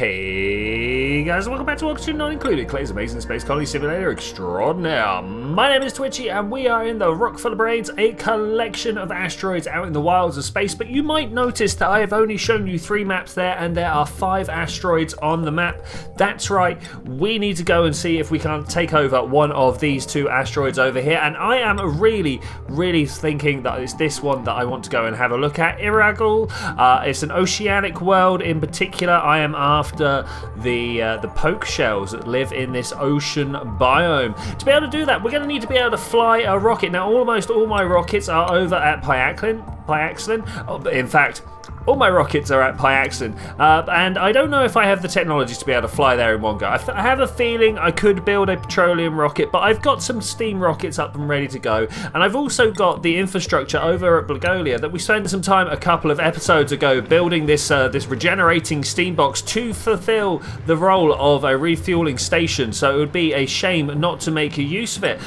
Hey guys, welcome back to Oxygen Not Included, Klei's Amazing Space Colony Simulator Extraordinaire. My name is Twitchi and we are in the Rock Full of Brains, a collection of asteroids out in the wilds of space. But you might notice that I have only shown you three maps there and there are five asteroids on the map. That's right, we need to go and see if we can take over one of these two asteroids over here. And I am really, really thinking that it's this one that I want to go and have a look at. Iragul, uh, it's an oceanic world in particular. I am after the uh, the pokeshells that live in this ocean biome. To be able to do that, we're going to need to be able to fly a rocket. Now, almost all my rockets are over at Pyaxlin. Pyaxlin. Oh, in fact, all my rockets are at Pyaxin, uh, and I don't know if I have the technology to be able to fly there in one go. I, I have a feeling I could build a petroleum rocket, but I've got some steam rockets up and ready to go, and I've also got the infrastructure over at Blagolia that we spent some time a couple of episodes ago building this uh, this regenerating steam box to fulfill the role of a refueling station. So it would be a shame not to make use of it.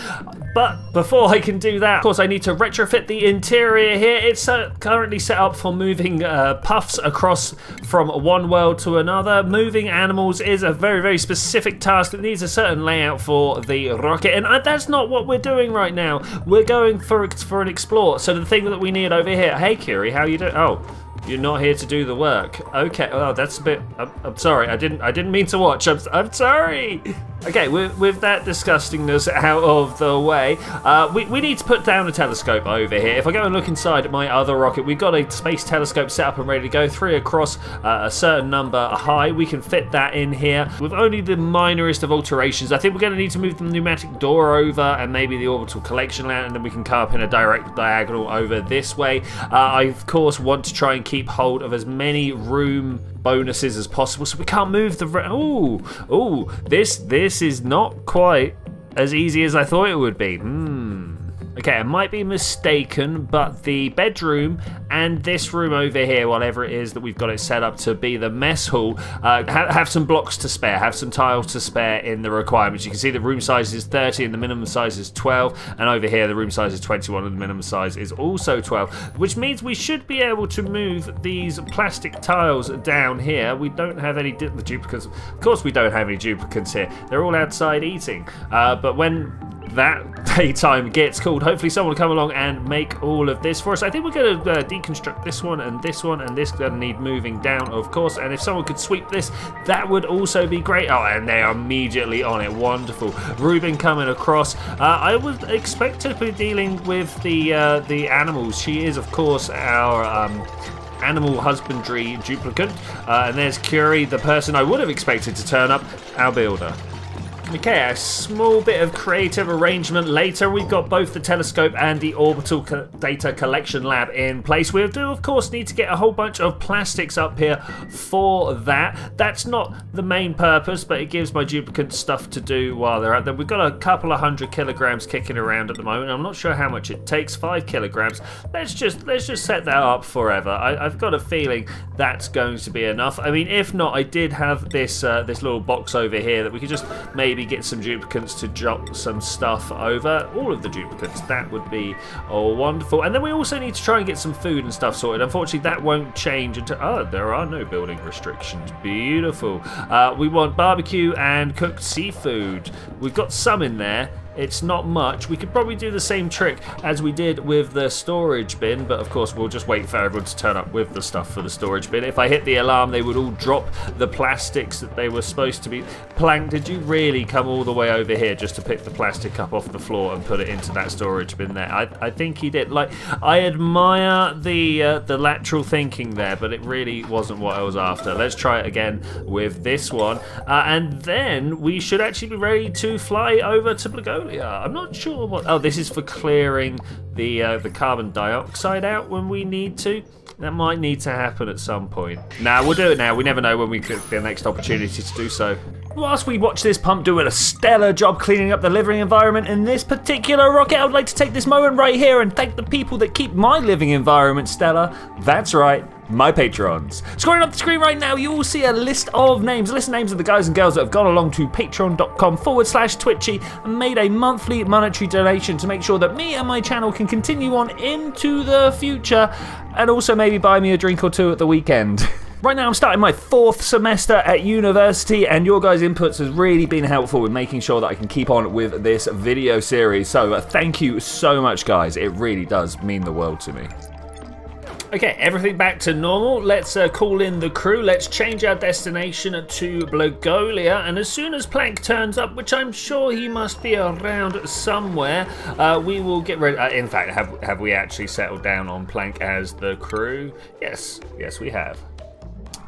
But before I can do that, of course, I need to retrofit the interior here. It's uh, currently set up for moving uh, puffs across from one world to another. Moving animals is a very, very specific task that needs a certain layout for the rocket, and uh, that's not what we're doing right now. We're going for for an explore. So the thing that we need over here. Hey, Curie, how you doing? Oh. You're not here to do the work. Okay. Oh, that's a bit. I'm, I'm sorry. I didn't. I didn't mean to watch. I'm. I'm sorry. Okay. With, with that disgustingness out of the way, uh, we we need to put down a telescope over here. If I go and look inside my other rocket, we've got a space telescope set up and ready to go. Three across, uh, a certain number high. We can fit that in here with only the minorest of alterations. I think we're going to need to move the pneumatic door over and maybe the orbital collection lab, and then we can come up in a direct diagonal over this way. Uh, I of course want to try and keep hold of as many room bonuses as possible so we can't move the room. oh oh this this is not quite as easy as I thought it would be hmm Okay, I might be mistaken, but the bedroom and this room over here, whatever it is that we've got it set up to be the mess hall, uh, ha have some blocks to spare, have some tiles to spare in the requirements. You can see the room size is 30 and the minimum size is 12, and over here the room size is 21 and the minimum size is also 12, which means we should be able to move these plastic tiles down here. We don't have any du duplicants. Of course we don't have any duplicants here. They're all outside eating. Uh, but when that daytime gets called. Hopefully someone will come along and make all of this for us. I think we're going to uh, deconstruct this one and this one and this going to need moving down, of course. And if someone could sweep this, that would also be great. Oh, and they are immediately on it. Wonderful. Ruben coming across. Uh, I would expect to be dealing with the uh, the animals. She is, of course, our... Um, animal husbandry duplicant. Uh, and there's Curie, the person I would have expected to turn up, our builder. Okay, a small bit of creative arrangement later. We've got both the telescope and the orbital co data collection lab in place. We do, of course, need to get a whole bunch of plastics up here for that. That's not the main purpose, but it gives my duplicant stuff to do while they're out there. We've got a couple of hundred kilograms kicking around at the moment. I'm not sure how much it takes. Five kilograms. Let's just let's just set that up forever. I, have got a feeling that's going to be enough. I mean, if not, I did have this uh, this little box over here that we could just maybe get some duplicants to drop some stuff over. All of the duplicants, that would be oh, wonderful. And then we also need to try and get some food and stuff sorted. Unfortunately, that won't change until... Oh, there are no building restrictions. Beautiful. Uh, we want barbecue and cooked seafood. We've got some in there. It's not much. We could probably do the same trick as we did with the storage bin, but of course we'll just wait for everyone to turn up with the stuff for the storage bin. If I hit the alarm, they would all drop the plastics that they were supposed to be. Plank, did you really come all the way over here just to pick the plastic up off the floor and put it into that storage bin there? I, I think he did. Like, I admire the uh, the lateral thinking there, but it really wasn't what I was after. Let's try it again with this one, uh, and then we should actually be ready to fly over to Blago I'm not sure what... Oh, this is for clearing the uh, the carbon dioxide out when we need to. That might need to happen at some point. Nah, we'll do it now. We never know when we get the next opportunity to do so. Whilst we watch this pump do a stellar job cleaning up the living environment in this particular rocket, I would like to take this moment right here and thank the people that keep my living environment stellar. That's right, my patrons. Scrolling up the screen right now, you will see a list of names, list of names of the guys and girls that have gone along to patreon.com forward slash twitchi and made a monthly monetary donation to make sure that me and my channel can continue on into the future and also maybe buy me a drink or two at the weekend. Right now, I'm starting my fourth semester at university, and your guys' inputs has really been helpful with making sure that I can keep on with this video series. So, uh, thank you so much, guys. It really does mean the world to me. Okay, everything back to normal. Let's uh, call in the crew. Let's change our destination to Blagolia. And as soon as Plank turns up, which I'm sure he must be around somewhere, uh, we will get ready. Uh, in fact, have, have we actually settled down on Plank as the crew? Yes, yes, we have.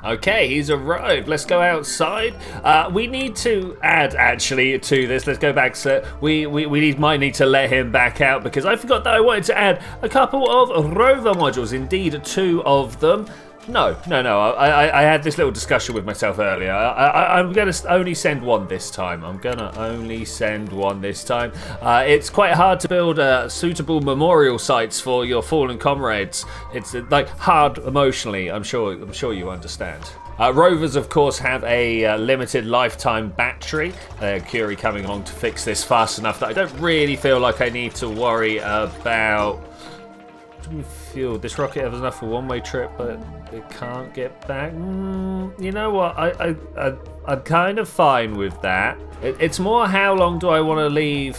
Okay, he's arrived. Let's go outside. Uh, we need to add actually to this. Let's go back. So we we, we need, might need to let him back out because I forgot that I wanted to add a couple of rover modules. Indeed, two of them. No, no, no. I, I, I, had this little discussion with myself earlier. I, am going to only send one this time. I'm going to only send one this time. Uh, it's quite hard to build uh, suitable memorial sites for your fallen comrades. It's uh, like hard emotionally. I'm sure. I'm sure you understand. Uh, rovers, of course, have a uh, limited lifetime battery. Uh, Curie coming along to fix this fast enough that I don't really feel like I need to worry about fuel. This rocket has enough for one-way trip, but it can't get back. Mm, you know what? I, I, I, I'm kind of fine with that. It, it's more how long do I want to leave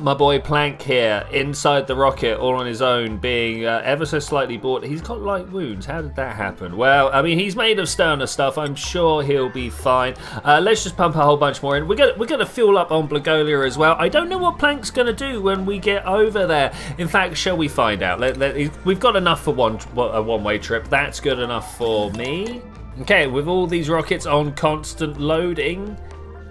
my boy Plank here inside the rocket all on his own being uh, ever so slightly bored. He's got light wounds. How did that happen? Well, I mean, he's made of sterner stuff. I'm sure he'll be fine. Uh, let's just pump a whole bunch more in. We're gonna, we're gonna fuel up on Blagolia as well. I don't know what Plank's gonna do when we get over there. In fact, shall we find out? Let, let, we've got enough for one a one-way trip. That's good enough for me. Okay, with all these rockets on constant loading.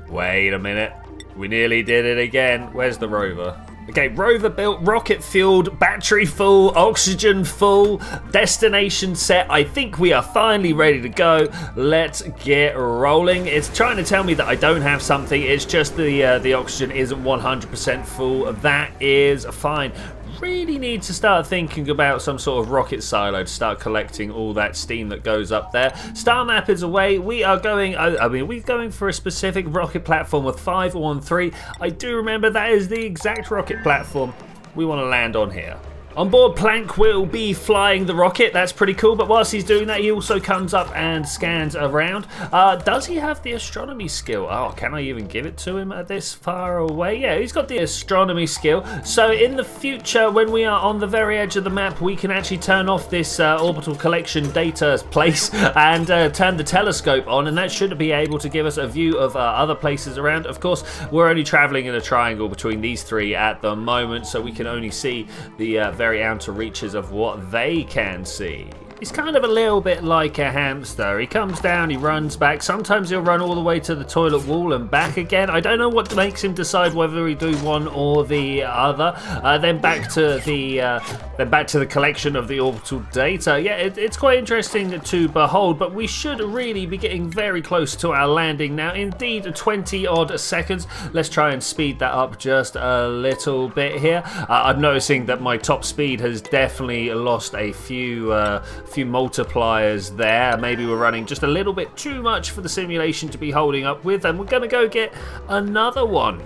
Wait a minute. We nearly did it again. Where's the rover? Okay, rover built, rocket fueled, battery full, oxygen full, destination set. I think we are finally ready to go. Let's get rolling. It's trying to tell me that I don't have something. It's just the uh, the oxygen isn't 100% full. That is fine really need to start thinking about some sort of rocket silo to start collecting all that steam that goes up there. Star map is away. We are going, I mean, we're going for a specific rocket platform with 513. I do remember that is the exact rocket platform we want to land on here. On board, Plank will be flying the rocket. That's pretty cool. But whilst he's doing that, he also comes up and scans around. Uh, does he have the astronomy skill? Oh, can I even give it to him at this far away? Yeah, he's got the astronomy skill. So in the future, when we are on the very edge of the map, we can actually turn off this uh, orbital collection data place and uh, turn the telescope on. And that should be able to give us a view of uh, other places around. Of course, we're only traveling in a triangle between these three at the moment, so we can only see the uh, very outer reaches of what they can see. He's kind of a little bit like a hamster. He comes down, he runs back. Sometimes he'll run all the way to the toilet wall and back again. I don't know what makes him decide whether he do one or the other. Uh, then back to the uh, then back to the collection of the orbital data. Yeah, it, it's quite interesting to behold. But we should really be getting very close to our landing now. Indeed, 20 odd seconds. Let's try and speed that up just a little bit here. Uh, I'm noticing that my top speed has definitely lost a few uh, few multipliers there. Maybe we're running just a little bit too much for the simulation to be holding up with, and we're going to go get another one.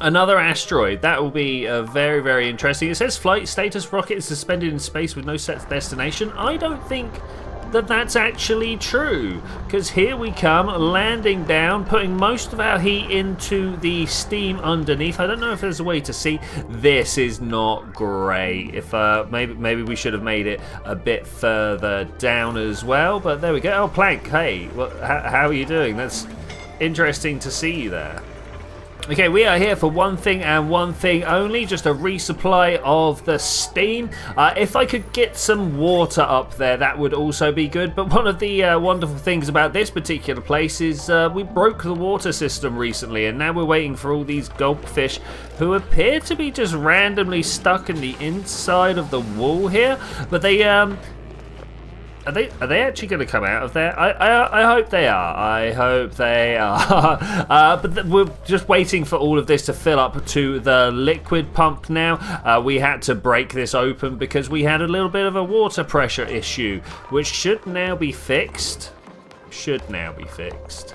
Another asteroid. That will be uh, very, very interesting. It says flight status rocket is suspended in space with no set destination. I don't think that that's actually true. Because here we come, landing down, putting most of our heat into the steam underneath. I don't know if there's a way to see. This is not great. If uh, maybe maybe we should have made it a bit further down as well. But there we go. Oh, Plank, hey, what, how, how are you doing? That's interesting to see you there. Okay, we are here for one thing and one thing only, just a resupply of the steam. Uh, if I could get some water up there, that would also be good. But one of the uh, wonderful things about this particular place is uh, we broke the water system recently, and now we're waiting for all these goldfish who appear to be just randomly stuck in the inside of the wall here. But they um, are they are they actually going to come out of there? I, I I hope they are. I hope they are. uh, but we're just waiting for all of this to fill up to the liquid pump now. Uh, we had to break this open because we had a little bit of a water pressure issue, which should now be fixed. Should now be fixed.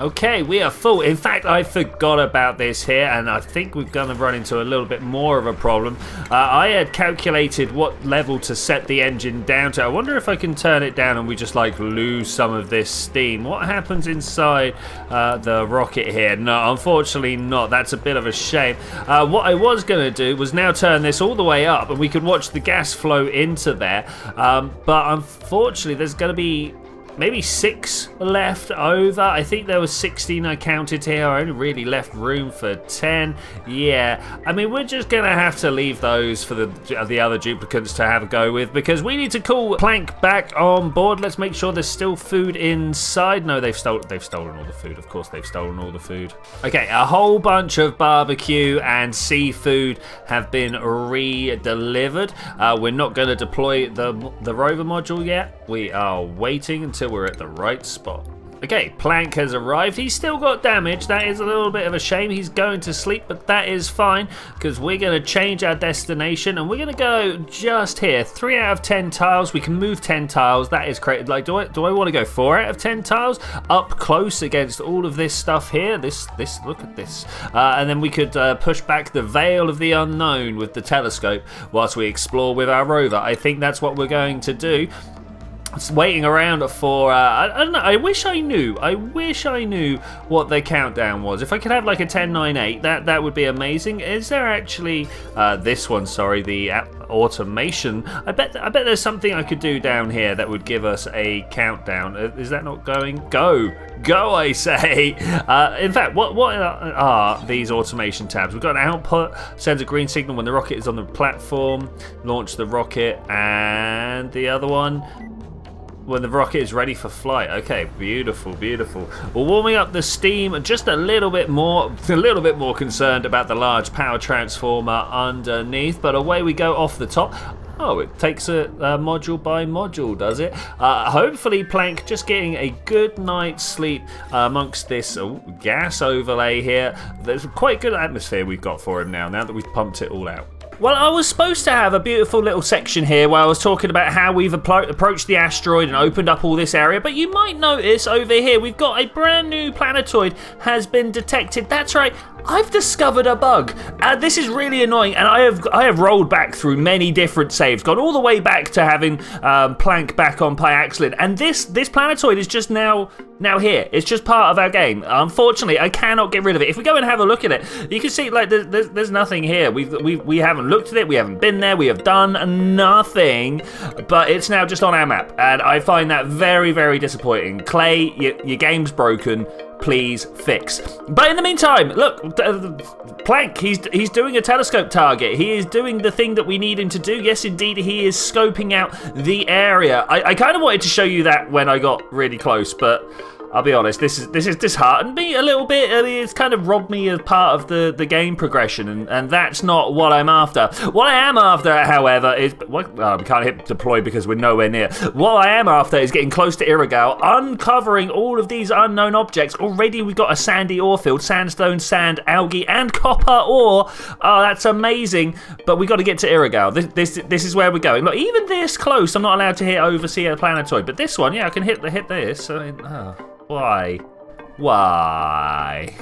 Okay, we are full. In fact, I forgot about this here, and I think we're going to run into a little bit more of a problem. Uh, I had calculated what level to set the engine down to. I wonder if I can turn it down and we just like lose some of this steam. What happens inside uh, the rocket here? No, unfortunately not. That's a bit of a shame. Uh, what I was going to do was now turn this all the way up, and we could watch the gas flow into there. Um, but unfortunately, there's going to be maybe six left over. I think there was 16 I counted here. I only really left room for 10. Yeah, I mean, we're just going to have to leave those for the, the other duplicants to have a go with because we need to call Plank back on board. Let's make sure there's still food inside. No, they've, stolen they've stolen all the food. Of course, they've stolen all the food. Okay, a whole bunch of barbecue and seafood have been re-delivered. Uh, we're not going to deploy the, the rover module yet. We are waiting until we're at the right spot. Okay, Plank has arrived. He's still got damage. That is a little bit of a shame. He's going to sleep, but that is fine because we're going to change our destination and we're going to go just here. Three out of 10 tiles. We can move 10 tiles. That is great. Like, do I, do I want to go four out of 10 tiles up close against all of this stuff here? This, this, look at this. Uh, and then we could uh, push back the veil of the unknown with the telescope whilst we explore with our rover. I think that's what we're going to do waiting around for uh, I, I, don't know I wish I knew I wish I knew what the countdown was. If I could have like a 10 9 8 that that would be amazing. Is there actually uh, this one sorry the automation? I bet I bet there's something I could do down here that would give us a countdown. Uh, is that not going? Go. Go I say. Uh, in fact what what are these automation tabs? We've got an output sends a green signal when the rocket is on the platform launch the rocket and the other one when the rocket is ready for flight. Okay, beautiful, beautiful. We're warming up the steam just a little bit more, a little bit more concerned about the large power transformer underneath, but away we go off the top. Oh, it takes it uh, module by module, does it? Uh, hopefully, Plank just getting a good night's sleep uh, amongst this gas overlay here. There's quite good atmosphere we've got for him now, now that we've pumped it all out. Well, I was supposed to have a beautiful little section here where I was talking about how we've approached the asteroid and opened up all this area, but you might notice over here we've got a brand new planetoid has been detected. That's right, I've discovered a bug. Uh, this is really annoying, and I have I have rolled back through many different saves, gone all the way back to having um, Plank back on Pyxelan, and this this planetoid is just now now here. It's just part of our game. Unfortunately, I cannot get rid of it. If we go and have a look at it, you can see like there's there's, there's nothing here. We've we we haven't looked at it. We haven't been there. We have done nothing, but it's now just on our map, and I find that very very disappointing. Klei, your, your game's broken please fix. But in the meantime, look, Plank, he's he's doing a telescope target. He is doing the thing that we need him to do. Yes, indeed, he is scoping out the area. I, I kind of wanted to show you that when I got really close, but I'll be honest, this is this is disheartened me a little bit. I mean, it's kind of robbed me of part of the, the game progression, and, and that's not what I'm after. What I am after, however, is what, oh, we can't hit deploy because we're nowhere near. What I am after is getting close to Irigal, uncovering all of these unknown objects. Already we've got a sandy ore field, sandstone, sand, algae, and copper ore. Oh, that's amazing. But we got to get to Irigal. This, this this is where we're going. Look, even this close, I'm not allowed to hit oversee planetoid. But this one, yeah, I can hit the hit this. I mean, oh. Why? Why?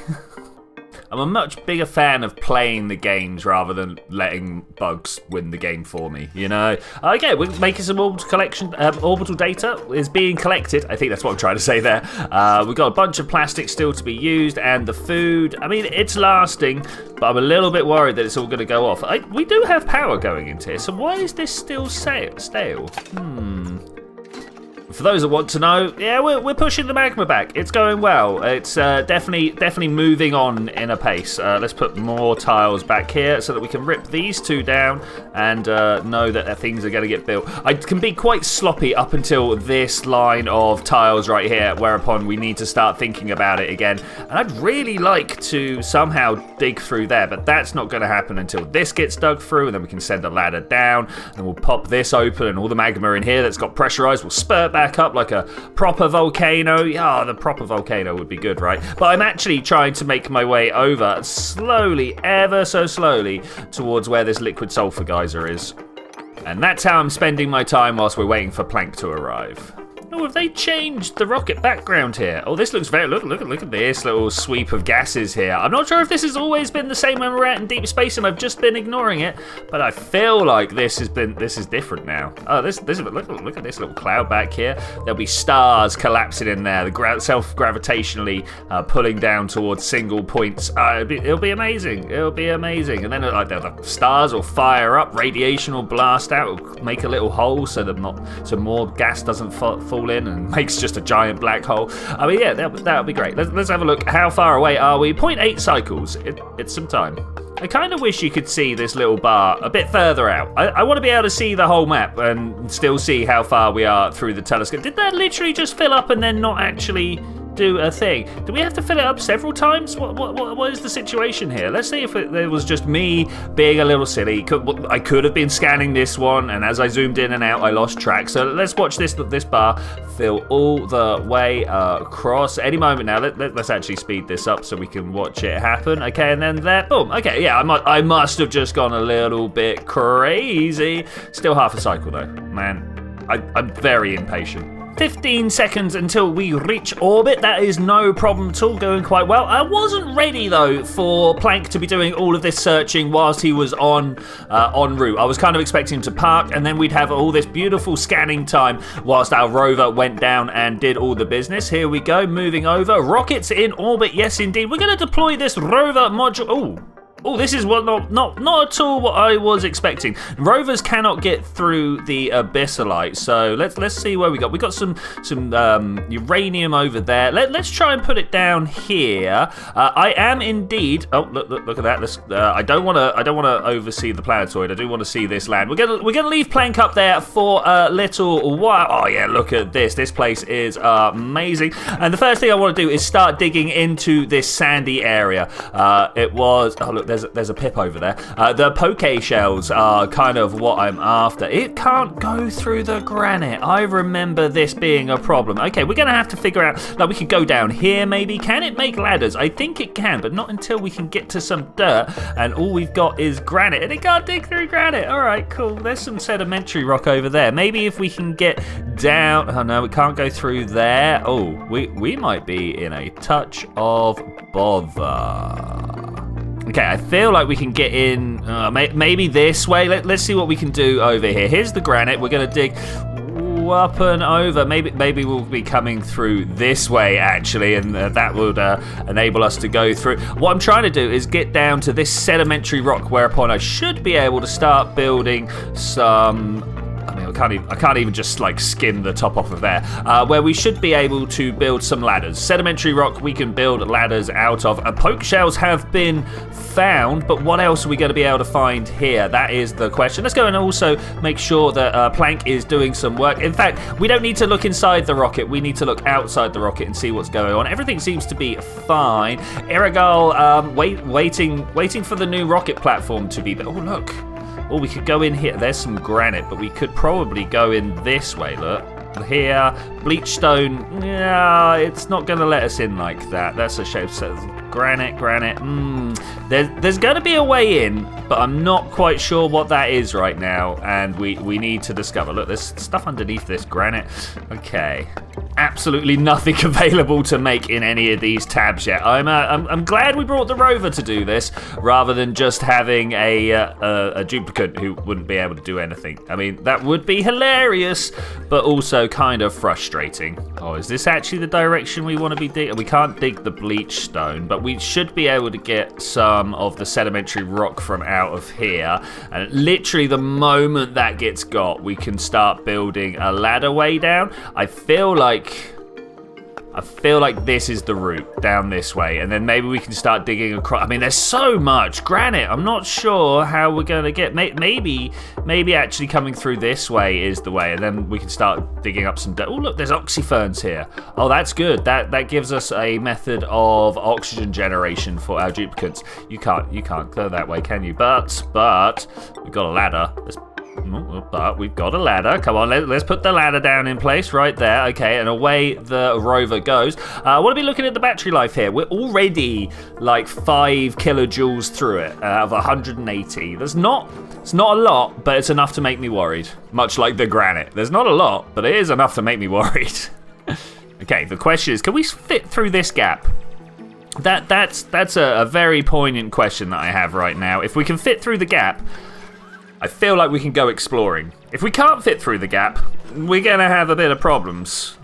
I'm a much bigger fan of playing the games rather than letting bugs win the game for me, you know? Okay, we're making some orbital collection, um, orbital data is being collected. I think that's what I'm trying to say there. Uh, we've got a bunch of plastic still to be used and the food, I mean, it's lasting, but I'm a little bit worried that it's all going to go off. I, we do have power going into here, so why is this still stale? Hmm. For those that want to know, yeah, we're, we're pushing the magma back. It's going well. It's uh, definitely definitely moving on in a pace. Uh, let's put more tiles back here so that we can rip these two down and uh, know that things are going to get built. I can be quite sloppy up until this line of tiles right here, whereupon we need to start thinking about it again. And I'd really like to somehow dig through there, but that's not going to happen until this gets dug through, and then we can send a ladder down, and we'll pop this open, and all the magma in here that's got pressurized will spurt back up like a proper volcano. Yeah, the proper volcano would be good, right? But I'm actually trying to make my way over slowly, ever so slowly, towards where this liquid sulfur geyser is. And that's how I'm spending my time whilst we're waiting for Plank to arrive. Oh, have they changed the rocket background here? Oh, this looks very. Look, look, look at this little sweep of gases here. I'm not sure if this has always been the same when we're out in deep space and I've just been ignoring it, but I feel like this has been. This is different now. Oh, this, this look, look at this little cloud back here. There'll be stars collapsing in there. The self gravitationally uh, pulling down towards single points. Uh, it'll, be, it'll be amazing. It'll be amazing. And then uh, like the stars will fire up, radiation will blast out, will make a little hole so that not so more gas doesn't fall fall in and makes just a giant black hole. I mean, yeah, that, that would be great. Let's, let's have a look. How far away are we? 0.8 cycles. It, it's some time. I kind of wish you could see this little bar a bit further out. I, I want to be able to see the whole map and still see how far we are through the telescope. Did that literally just fill up and then not actually do a thing. Do we have to fill it up several times? What, what, what, what is the situation here? Let's see if it, it was just me being a little silly. Could, I could have been scanning this one, and as I zoomed in and out, I lost track. So let's watch this this bar fill all the way across. Any moment now, let, let, us actually speed this up so we can watch it happen. Okay, and then there, boom. Okay, yeah, I, might, I must have just gone a little bit crazy. Still half a cycle though, man. I, I'm very impatient. 15 seconds until we reach orbit. That is no problem at all, going quite well. I wasn't ready though for Plank to be doing all of this searching whilst he was on uh, en route. I was kind of expecting him to park and then we'd have all this beautiful scanning time whilst our rover went down and did all the business. Here we go, moving over. Rockets in orbit, yes indeed. We're going to deploy this rover module. Oh, this is what not not not at all what I was expecting. Rovers cannot get through the abyssalite, so let's let's see where we got. We got some some um, uranium over there. Let, let's try and put it down here. Uh, I am indeed. Oh, look look, look at that. Let's, uh, I don't want to I don't want to oversee the planetoid. I do want to see this land. We're gonna we're gonna leave Plank up there for a little while. Oh yeah, look at this. This place is uh, amazing. And the first thing I want to do is start digging into this sandy area. Uh, it was. Oh look there's there's a pip over there. Uh, the pokeshells are kind of what I'm after. It can't go through the granite. I remember this being a problem. Okay, we're gonna have to figure out. Like we could go down here maybe. Can it make ladders? I think it can, but not until we can get to some dirt. And all we've got is granite, and it can't dig through granite. All right, cool. There's some sedimentary rock over there. Maybe if we can get down. Oh no, we can't go through there. Oh, we we might be in a touch of bother. Okay, I feel like we can get in uh, may maybe this way. Let, us see what we can do over here. Here's the granite. We're going to dig up and over. Maybe maybe we'll be coming through this way actually, and uh, that would uh, enable us to go through. What I'm trying to do is get down to this sedimentary rock, whereupon I should be able to start building some I mean, I can't even, I can't even just like skim the top off of there. Uh, where we should be able to build some ladders. Sedimentary rock we can build ladders out of. Uh, pokeshells have been found, but what else are we going to be able to find here? That is the question. Let's go and also make sure that uh, Plank is doing some work. In fact, we don't need to look inside the rocket. We need to look outside the rocket and see what's going on. Everything seems to be fine. Irigal, um, wait, waiting, waiting for the new rocket platform to be. Oh look. Oh, we could go in here. There's some granite, but we could probably go in this way, look. Here, bleachstone, yeah, it's not going to let us in like that. That's a shame. So, granite, granite, mmm. There's, there's going to be a way in, but I'm not quite sure what that is right now, and we, we need to discover. Look, there's stuff underneath this granite. Okay, absolutely nothing available to make in any of these tabs yet. I'm, uh, I'm, I'm, glad we brought the rover to do this rather than just having a, uh, a, a, duplicant who wouldn't be able to do anything. I mean, that would be hilarious, but also kind of frustrating. Oh, is this actually the direction we want to be digging? We can't dig the bleach stone, but we should be able to get some of the sedimentary rock from out of here. And literally the moment that gets got, we can start building a ladder way down. I feel like like I feel like this is the route down this way, and then maybe we can start digging across. I mean, there's so much granite. I'm not sure how we're going to get. Maybe, maybe actually coming through this way is the way, and then we can start digging up some. Oh, look, there's oxyferns here. Oh, that's good. That that gives us a method of oxygen generation for our duplicants. You can't, you can't go that way, can you? But, but we've got a ladder. Let's But we've got a ladder. Come on, let, us put the ladder down in place right there. Okay, and away the rover goes. Uh, I want to be looking at the battery life here. We're already like five kilojoules through it out of 180. There's not, it's not a lot, but it's enough to make me worried. Much like the granite. There's not a lot, but it is enough to make me worried. okay, the question is, can we fit through this gap? That that's that's a, a very poignant question that I have right now. If we can fit through the gap, I feel like we can go exploring. If we can't fit through the gap, we're gonna have a bit of problems.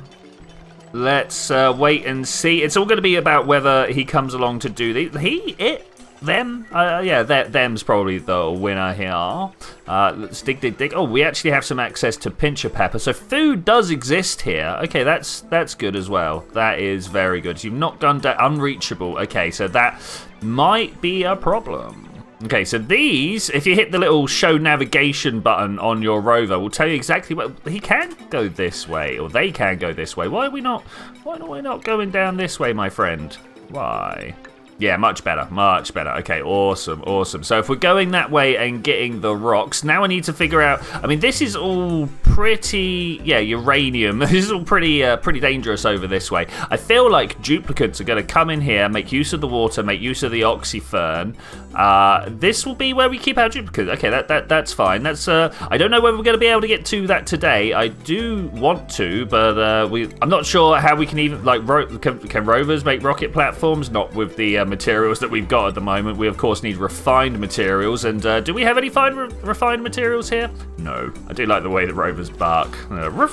Let's uh, wait and see. It's all going to be about whether he comes along to do the he it them? Uh, yeah, them's probably the winner here. Uh, let's dig, dig, dig. Oh, we actually have some access to pincha pepper. So food does exist here. Okay, that's that's good as well. That is very good. You've not gone unreachable. Okay, so that might be a problem. Okay, so these, if you hit the little show navigation button on your rover, will tell you exactly what he can go this way, or they can go this way. Why are we not? Why are we not going down this way, my friend? Why? Yeah, much better, much better. Okay, awesome, awesome. So if we're going that way and getting the rocks, now I need to figure out, I mean, this is all pretty, yeah, uranium. This is all pretty, uh, pretty dangerous over this way. I feel like duplicants are going to come in here, make use of the water, make use of the oxyfern. Uh, this will be where we keep our duplicants. Okay, that, that that's fine. That's, uh, I don't know whether we're going to be able to get to that today. I do want to, but uh, we, I'm not sure how we can even, like, can, can rovers make rocket platforms? Not with the uh, uh, materials that we've got at the moment. We, of course, need refined materials. And uh, do we have any fine re refined materials here? No. I do like the way the rovers bark. Uh,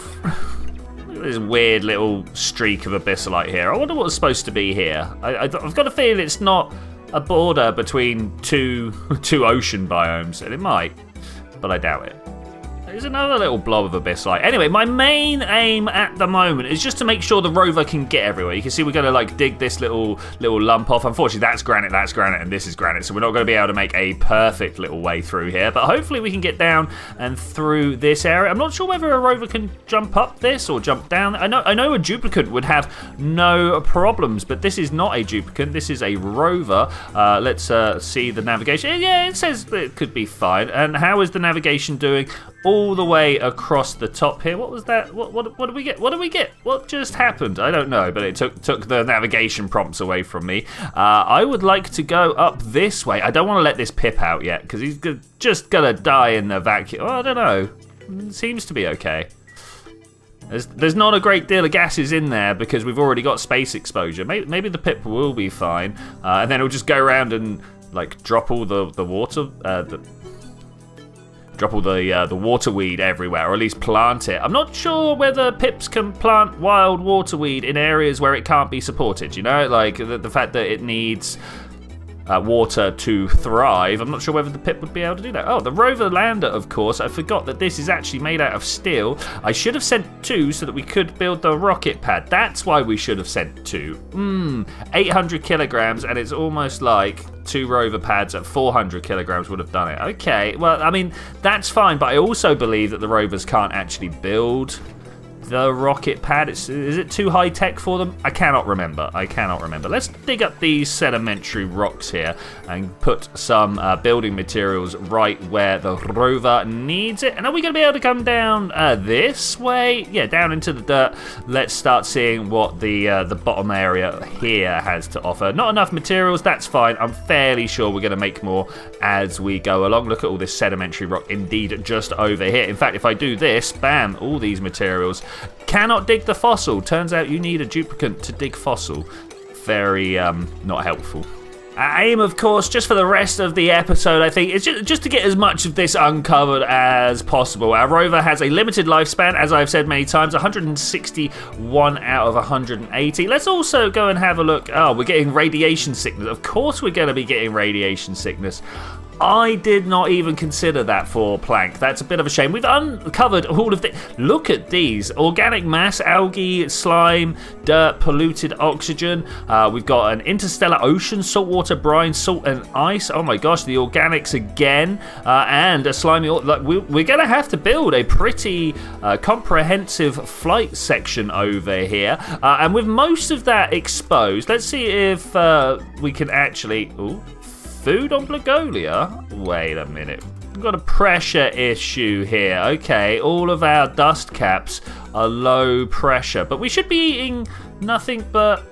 this weird little streak of abyssalite here. I wonder what it's supposed to be here. I, I've got a feeling it's not a border between two two ocean biomes, and it might, but I doubt it. There's another little blob of abyssalite. Anyway, my main aim at the moment is just to make sure the rover can get everywhere. You can see we're going to like dig this little little lump off. Unfortunately, that's granite, that's granite, and this is granite, so we're not going to be able to make a perfect little way through here. But hopefully we can get down and through this area. I'm not sure whether a rover can jump up this or jump down. I know I know a duplicant would have no problems, but this is not a duplicant. This is a rover. Uh, let's uh, see the navigation. Yeah, it says it could be fine. And how is the navigation doing? All the way across the top here. What was that? What, what, what did we get? What did we get? What just happened? I don't know, but it took took the navigation prompts away from me. Uh, I would like to go up this way. I don't want to let this Pip out yet because he's just gonna die in the vacuum. Oh, I don't know. It seems to be okay. There's, there's not a great deal of gases in there because we've already got space exposure. Maybe, maybe the Pip will be fine, uh, and then it'll just go around and like drop all the the water, uh, the drop all the uh, the waterweed everywhere, or at least plant it. I'm not sure whether pips can plant wild waterweed in areas where it can't be supported. You know, like the, the fact that it needs uh, water to thrive. I'm not sure whether the pip would be able to do that. Oh, the rover lander, of course. I forgot that this is actually made out of steel. I should have sent two so that we could build the rocket pad. That's why we should have sent two. Mmm, 800 kilograms, and it's almost like two rover pads at 400 kilograms would have done it. Okay, well, I mean, that's fine, but I also believe that the rovers can't actually build the rocket pad. It's, is it too high tech for them? I cannot remember. I cannot remember. Let's dig up these sedimentary rocks here and put some uh, building materials right where the rover needs it. And are we going to be able to come down uh, this way? Yeah, down into the dirt. Let's start seeing what the uh, the bottom area here has to offer. Not enough materials. That's fine. I'm fairly sure we're going to make more as we go along. Look at all this sedimentary rock indeed just over here. In fact, if I do this, bam, all these materials Cannot dig the fossil. Turns out you need a duplicant to dig fossil. Very um, not helpful. Aim, of course, just for the rest of the episode, I think, is just, just to get as much of this uncovered as possible. Our rover has a limited lifespan, as I've said many times, 161 out of 180. Let's also go and have a look. Oh, we're getting radiation sickness. Of course we're going to be getting radiation sickness. I did not even consider that for Plank. That's a bit of a shame. We've uncovered all of the... Look at these. Organic mass, algae, slime, dirt, polluted oxygen. Uh, we've got an interstellar ocean, saltwater brine, salt and ice. Oh my gosh, the organics again. Uh, and a slimy... Like, we, are going to have to build a pretty uh, comprehensive flight section over here. Uh, and with most of that exposed, let's see if uh, we can actually... Ooh, food on Blagolia? Wait a minute. we've got a pressure issue here. Okay, all of our dusk caps are low pressure, but we should be eating nothing but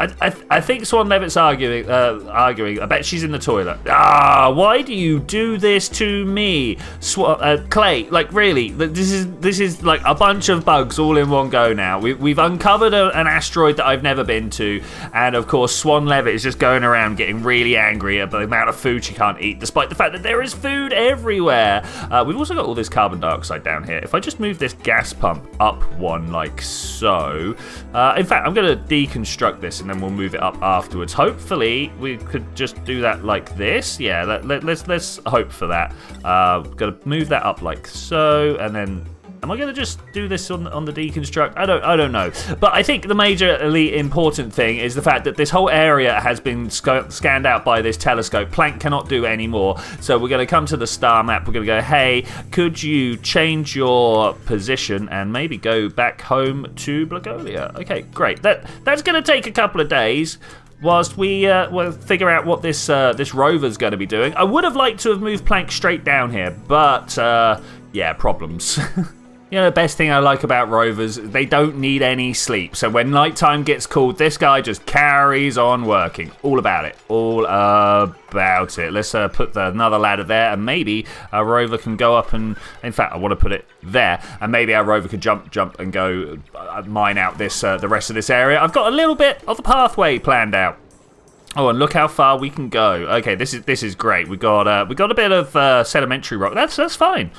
I, I, I, think Swan Levitt's arguing. Uh, arguing. I bet she's in the toilet. Ah, why do you do this to me, Swan? Uh, Klei, like really, this is this is like a bunch of bugs all in one go. Now we, we've uncovered a, an asteroid that I've never been to, and of course Swan Levitt is just going around getting really angry at the amount of food she can't eat, despite the fact that there is food everywhere. Uh, we've also got all this carbon dioxide down here. If I just move this gas pump up one like so, uh, in fact, I'm going to deconstruct this and then we'll move it up afterwards. Hopefully, we could just do that like this. Yeah, let, let, let's let's hope for that. Uh, gonna move that up like so, and then Am I going to just do this on on the deconstruct? I don't I don't know. But I think the majorly important thing is the fact that this whole area has been sc scanned out by this telescope. Plank cannot do anymore. So we're going to come to the star map. We're going to go, hey, could you change your position and maybe go back home to Blagolia? Okay, great. That that's going to take a couple of days whilst we uh, will figure out what this uh, this rover's going to be doing. I would have liked to have moved Plank straight down here, but uh, yeah, problems. You know, the best thing I like about rovers, they don't need any sleep. So when nighttime gets called, this guy just carries on working. All about it. All about it. Let's uh, put the, another ladder there, and maybe our rover can go up and... In fact, I want to put it there, and maybe our rover could jump, jump, and go uh, mine out this uh, the rest of this area. I've got a little bit of a pathway planned out. Oh, and look how far we can go. Okay, this is this is great. We got uh, we got a bit of uh, sedimentary rock. That's that's fine.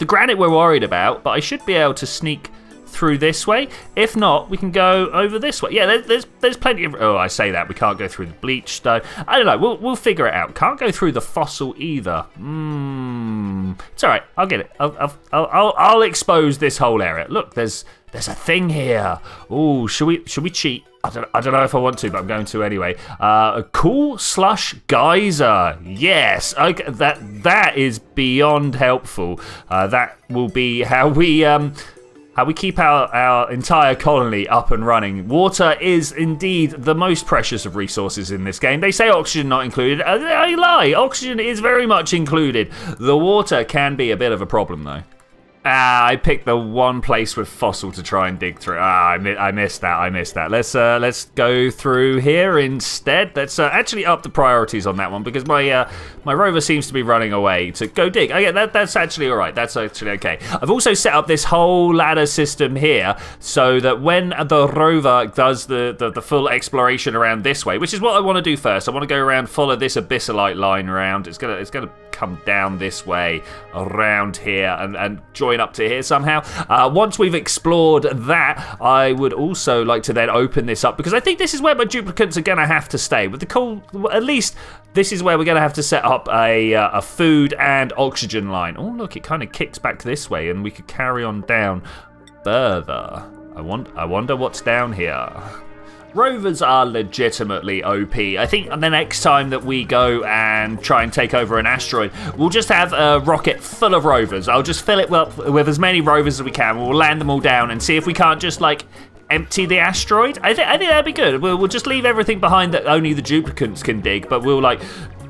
The granite we're worried about, but I should be able to sneak through this way. If not, we can go over this way. Yeah, there's there's plenty of. Oh, I say that we can't go through the bleach stone. I don't know. We'll we'll figure it out. Can't go through the fossil either. Hmm. It's all right. I'll get it. I'll I'll I'll, I'll expose this whole area. Look, there's there's a thing here. Oh, should we should we cheat? I don't, I don't know if I want to, but I'm going to anyway. Uh, a cool slush geyser. Yes, okay, that that is beyond helpful. Uh, that will be how we um, how we keep our, our entire colony up and running. Water is indeed the most precious of resources in this game. They say oxygen not included. Uh, I lie. Oxygen is very much included. The water can be a bit of a problem though. Ah, I picked the one place with fossil to try and dig through. Ah, I, mi I missed that. I missed that. Let's uh, let's go through here instead. Let's uh, actually up the priorities on that one because my uh, my rover seems to be running away to go dig. Okay, that that's actually all right. That's actually okay. I've also set up this whole ladder system here so that when the rover does the the, the full exploration around this way, which is what I want to do first. I want to go around, follow this abyssalite line around. It's gonna it's gonna come down this way around here and and join join up to here somehow. Uh, once we've explored that, I would also like to then open this up because I think this is where my duplicants are going to have to stay. With the coal, at least this is where we're going to have to set up a, uh, a food and oxygen line. Oh, look, it kind of kicks back this way and we could carry on down further. I, want, I wonder what's down here. Rovers are legitimately OP. I think the next time that we go and try and take over an asteroid, we'll just have a rocket full of rovers. I'll just fill it up with as many rovers as we can. We'll land them all down and see if we can't just like empty the asteroid. I think I think that'd be good. We'll, we'll just leave everything behind that only the duplicants can dig, but we'll like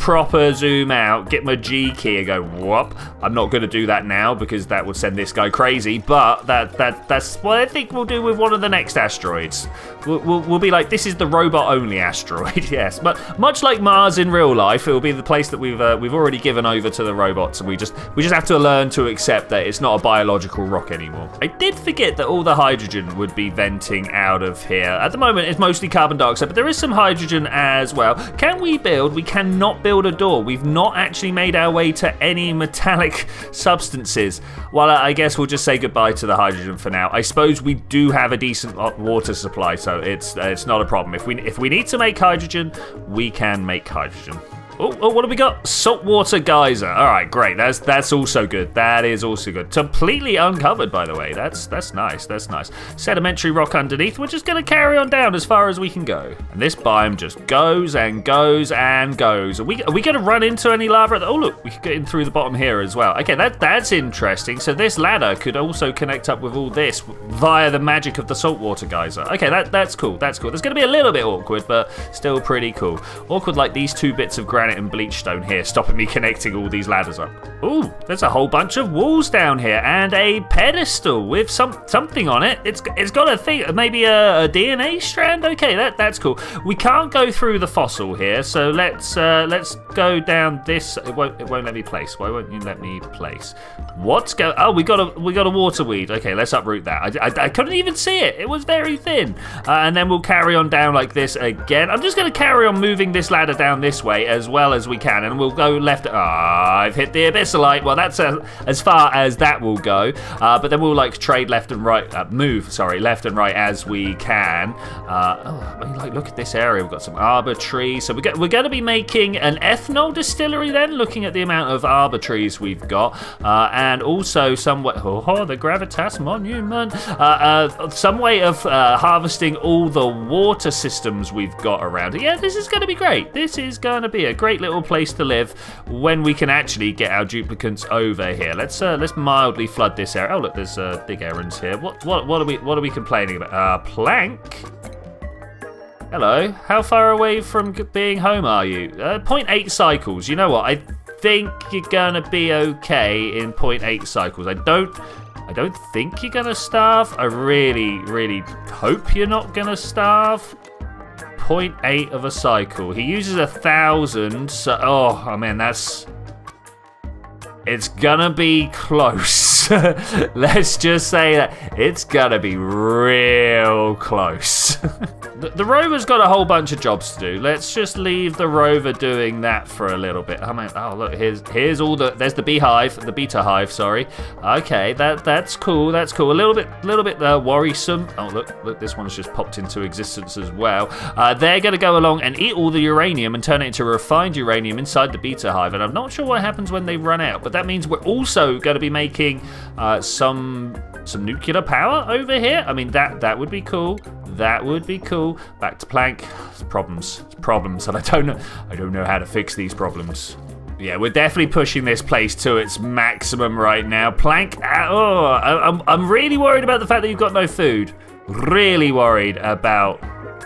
proper zoom out, get my G key and go, whoop. I'm not going to do that now because that would send this guy crazy, but that that that's what I think we'll do with one of the next asteroids. We'll, we'll, we'll be like, this is the robot-only asteroid, yes. But much like Mars in real life, it will be the place that we've uh, we've already given over to the robots, and we just we just have to learn to accept that it's not a biological rock anymore. I did forget that all the hydrogen would be venting out of here. At the moment, it's mostly carbon dioxide, but there is some hydrogen as well. Can we build? We cannot build a door. We've not actually made our way to any metallic substances. Well, I guess we'll just say goodbye to the hydrogen for now. I suppose we do have a decent water supply, so it's uh, it's not a problem. If we if we need to make hydrogen, we can make hydrogen. Oh, oh, what have we got? Saltwater geyser. All right, great. That's that's also good. That is also good. Completely uncovered, by the way. That's that's nice. That's nice. Sedimentary rock underneath. We're just gonna carry on down as far as we can go. And this biome just goes and goes and goes. Are we are we gonna run into any lava? Oh look, we could get in through the bottom here as well. Okay, that that's interesting. So this ladder could also connect up with all this via the magic of the saltwater geyser. Okay, that that's cool. That's cool. There's gonna be a little bit awkward, but still pretty cool. Awkward like these two bits of granite granite and bleach stone here, stopping me connecting all these ladders up. Ooh, there's a whole bunch of walls down here and a pedestal with some something on it. It's it's got a thing, maybe a, a DNA strand. Okay, that that's cool. We can't go through the fossil here, so let's uh, let's go down this. It won't it won't let me place. Why won't you let me place? What's go? Oh, we got a we got a water weed. Okay, let's uproot that. I, I, I couldn't even see it. It was very thin. Uh, and then we'll carry on down like this again. I'm just going to carry on moving this ladder down this way as well as we can, and we'll go left. Ah, I've hit the abyssalite. Well, that's uh, as far as that will go. Uh, but then we'll like trade left and right, uh, move. Sorry, left and right as we can. Uh, oh, like look at this area. We've got some arbor trees. So we get, we're going to be making an ethanol distillery then, looking at the amount of arbor trees we've got, uh, and also some way. Oh, the gravitas monument. Uh, some way of harvesting all the water systems we've got around. Yeah, this is going to be great. This is going to be a great little place to live when we can actually get our duplicants over here. Let's uh, let's mildly flood this area. Oh look, there's uh, big errands here. What what what are we what are we complaining about? Uh, plank. Hello. How far away from being home are you? Uh, 0.8 cycles. You know what? I think you're gonna be okay in 0.8 cycles. I don't I don't think you're gonna starve. I really, really hope you're not gonna starve. 0.8 of a cycle. He uses a thousand, so oh, oh man, that's it's gonna be close. Let's just say that it's gonna be real close. the, the, rover's got a whole bunch of jobs to do. Let's just leave the rover doing that for a little bit. I mean, oh look, here's here's all the there's the beehive, the Beeta hive. Sorry. Okay, that that's cool. That's cool. A little bit, little bit uh, worrisome. Oh look, look, this one's just popped into existence as well. Uh, they're gonna go along and eat all the uranium and turn it into refined uranium inside the Beeta hive. And I'm not sure what happens when they run out, but that means we're also going to be making uh, some some nuclear power over here. I mean, that that would be cool. That would be cool. Back to plank. Problems, problems, and I don't know. I don't know how to fix these problems. Yeah, we're definitely pushing this place to its maximum right now. Plank. Uh, oh, I'm I'm really worried about the fact that you've got no food. Really worried about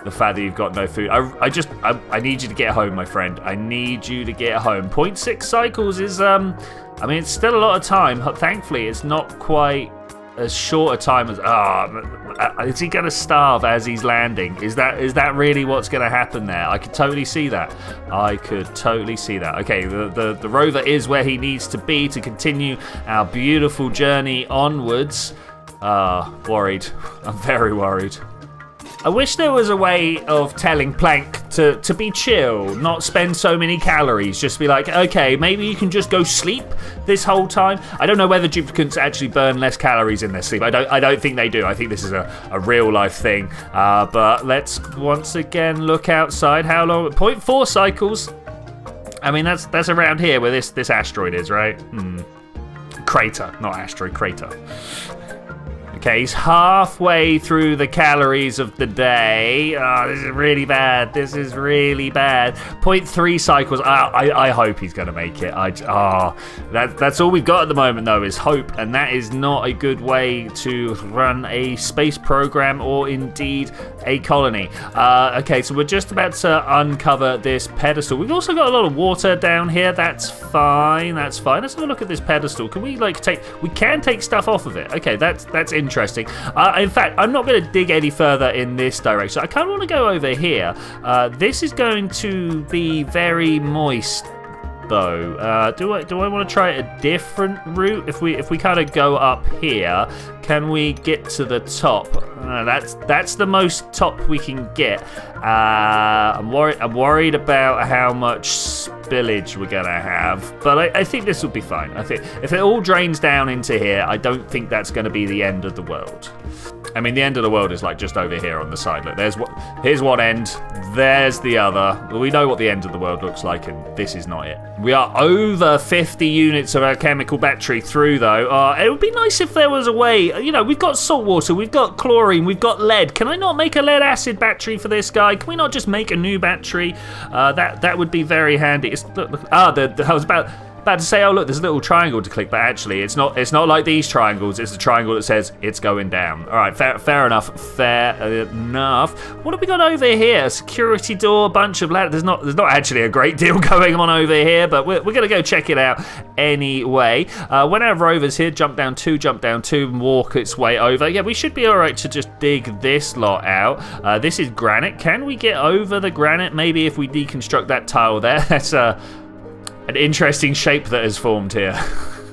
the fact that you've got no food. I, I just, I, I need you to get home, my friend. I need you to get home. 0.6 cycles is, um, I mean, it's still a lot of time. Thankfully, it's not quite as short a time as ah oh, is he gonna starve as he's landing? Is that is that really what's gonna happen there? I could totally see that. I could totally see that. Okay the the, the rover is where he needs to be to continue our beautiful journey onwards. Ah uh, worried. I'm very worried I wish there was a way of telling Plank to, to be chill, not spend so many calories. Just be like, okay, maybe you can just go sleep this whole time. I don't know whether duplicants actually burn less calories in their sleep. I don't I don't think they do. I think this is a, a real life thing. Uh, but let's once again look outside. How long? 0.4 cycles. I mean, that's that's around here where this, this asteroid is, right? Hmm. Crater, not asteroid, crater. He's halfway through the calories of the day. Oh, this is really bad. This is really bad. 0.3 cycles. I, I, I hope he's going to make it. I, oh, that, that's all we've got at the moment, though, is hope. And that is not a good way to run a space program or indeed a colony. Uh, okay, so we're just about to uncover this pedestal. We've also got a lot of water down here. That's fine. That's fine. Let's have a look at this pedestal. Can we, like, take... We can take stuff off of it. Okay, that's, that's interesting interesting. Uh, in fact, I'm not going to dig any further in this direction. I kind of want to go over here. Uh, this is going to be very moist though. Uh, do I do I want to try a different route? If we if we kind of go up here, can we get to the top? Uh, that's that's the most top we can get. Uh, I'm worried. I'm worried about how much spillage we're gonna have, but I, I think this will be fine. I think if it all drains down into here, I don't think that's going to be the end of the world. I mean, the end of the world is like just over here on the side. Look, there's what. Here's one end. There's the other. We know what the end of the world looks like, and this is not it. We are over 50 units of our chemical battery through, though. Uh, it would be nice if there was a way. You know, we've got salt water, we've got chlorine, we've got lead. Can I not make a lead acid battery for this guy? Can we not just make a new battery? Uh, that that would be very handy. It's, look, look, ah, the, the, I was about about to say, oh look, there's a little triangle to click, but actually, it's not. It's not like these triangles. It's a triangle that says it's going down. All right, fair, fair enough. Fair enough. What have we got over here? A security door, bunch of ladders. There's not. There's not actually a great deal going on over here, but we're, we're gonna go check it out anyway. Uh, when our rover's here, jump down two, jump down two, and walk its way over. Yeah, we should be all right to just dig this lot out. Uh, this is granite. Can we get over the granite? Maybe if we deconstruct that tile there. That's uh, an interesting shape that has formed here.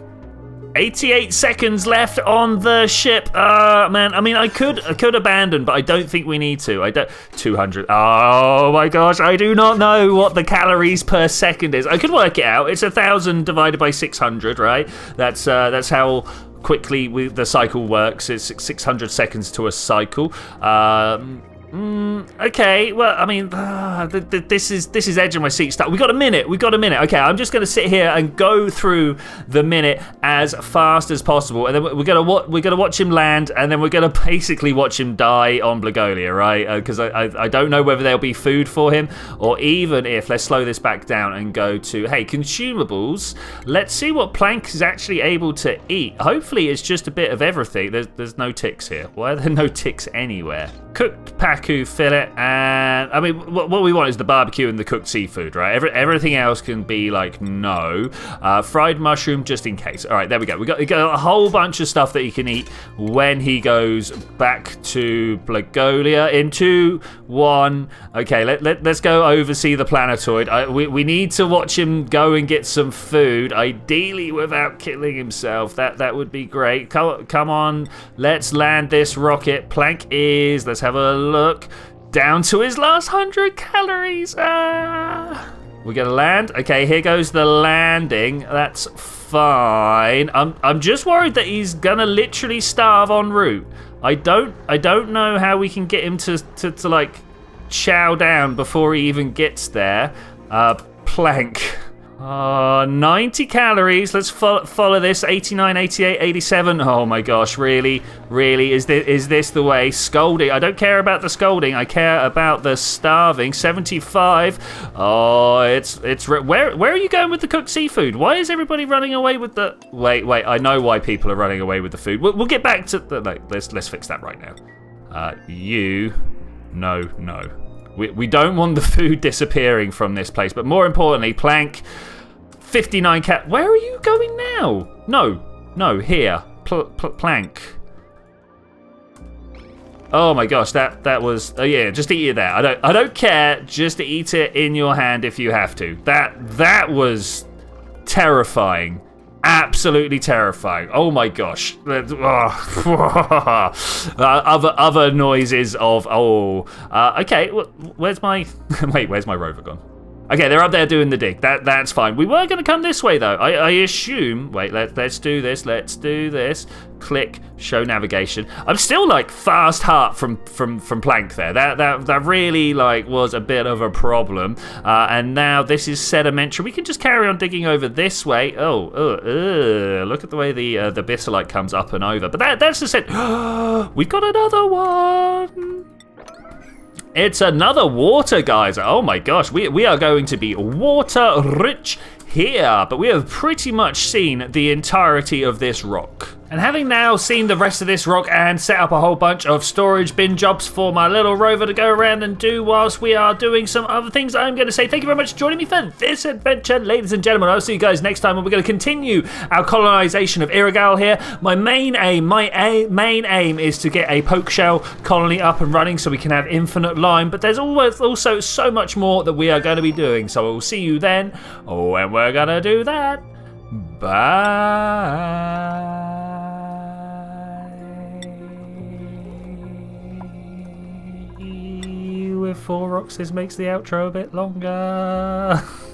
88 seconds left on the ship. Uh man, I mean I could I could abandon, but I don't think we need to. I don't 200. Oh my gosh, I do not know what the calories per second is. I could work it out. It's a thousand divided by 600, right? That's uh that's how quickly we, the cycle works. It's 600 seconds to a cycle. Um, Mm, okay, well, I mean, uh, th th this is this is edge of my seat stuff. We got a minute. We got a minute. Okay, I'm just going to sit here and go through the minute as fast as possible, and then we're gonna we're gonna watch him land, and then we're gonna basically watch him die on Blagolia, right? Because uh, I, I I don't know whether there'll be food for him, or even if let's slow this back down and go to hey consumables. Let's see what Plank is actually able to eat. Hopefully, it's just a bit of everything. There's there's no ticks here. Why are there no ticks anywhere? Cooked pack pacu fillet, and I mean, what, we want is the barbecue and the cooked seafood, right? Every, everything else can be like no. Uh, fried mushroom, just in case. All right, there we go. We got, we got a whole bunch of stuff that he can eat when he goes back to Blagolia. In two, one. Okay, let, let, us go oversee the planetoid. I, we, we need to watch him go and get some food, ideally without killing himself. That that would be great. Come, come on, let's land this rocket. Plank is. Let's have a look look. Down to his last 100 calories. Ah. We're gonna land. Okay, here goes the landing. That's fine. I'm I'm just worried that he's gonna literally starve en route. I don't I don't know how we can get him to to, to like chow down before he even gets there. Uh, plank. Uh, 90 calories. Let's fo follow this. 89, 88, 87. Oh my gosh, really? Really? Is this, is this the way? Scalding. I don't care about the scalding. I care about the starving. 75. Oh, it's... it's where, where are you going with the cooked seafood? Why is everybody running away with the... Wait, wait. I know why people are running away with the food. We'll, we'll get back to... The, no, let's, let's fix that right now. Uh, you... No, no. We, we don't want the food disappearing from this place, but more importantly, Plank, 59 cat. Where are you going now? No, no, here. Pl pl plank. Oh my gosh, that that was oh yeah, just eat it there. I don't I don't care. Just eat it in your hand if you have to. That that was terrifying absolutely terrifying. Oh my gosh. uh, other other noises of oh. Uh, okay, where's my wait? Where's my rover gone? Okay, they're up there doing the dig. That That's fine. We were going to come this way, though. I, I assume... Wait, let, let's do this. Let's do this. Click, show navigation. I'm still, like, fast heart from, from, from Plank there. That, that, that really, like, was a bit of a problem. Uh, and now this is sedimentary. We can just carry on digging over this way. Oh, oh, look at the way the, uh, the Abyssalite comes up and over. But that, that's just it. We've got another one. It's another water geyser. Oh my gosh, we, we are going to be water rich here, but we have pretty much seen the entirety of this rock. And having now seen the rest of this rock and set up a whole bunch of storage bin jobs for my little rover to go around and do whilst we are doing some other things, I'm going to say thank you very much for joining me for this adventure, ladies and gentlemen. I'll see you guys next time when we're going to continue our colonization of Irigal here. My main aim, my main aim is to get a pokeshell colony up and running so we can have infinite lime, but there's always also so much more that we are going to be doing. So I will see you then oh, when we're going to do that. Bye. With four roxes makes the outro a bit longer.